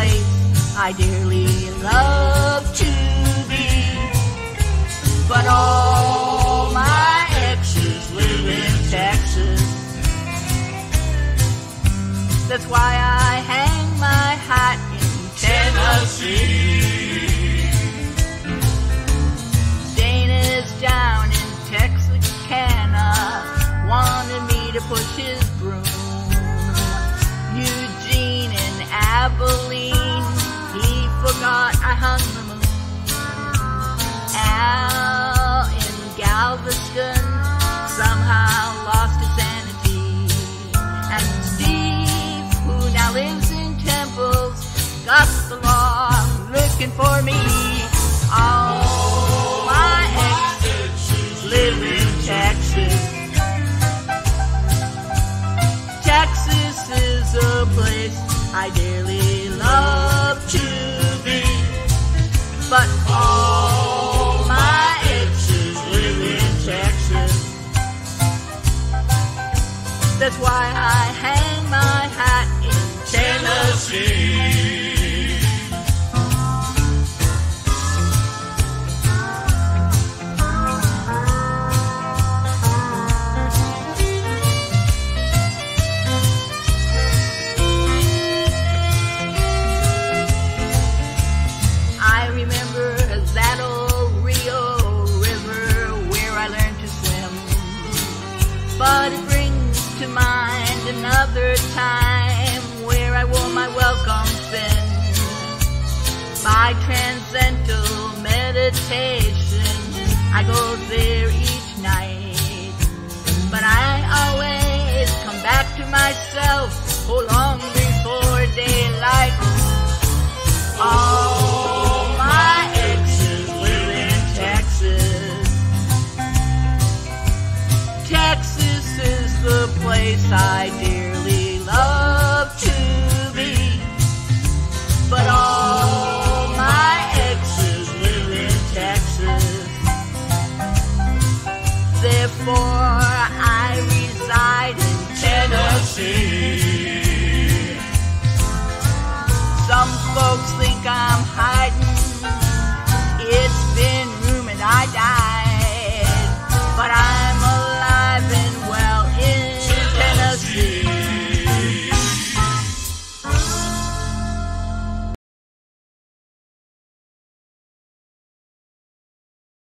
I dearly love to be. But all my exes live in Texas. That's why I hang my hat in Tennessee. Dana's down in Texarkana, wanted me to push his broom. Abilene, he forgot I hung the moon. Al in Galveston I dearly love to be. But all my exes live in Texas. That's why I hang But it brings to mind another time where I wore my welcome fin. By transcendental meditation, I go there each night. But I always come back to myself oh, long before daylight. All place I dearly love to be. But all my exes live in Texas. Therefore, I reside in Tennessee.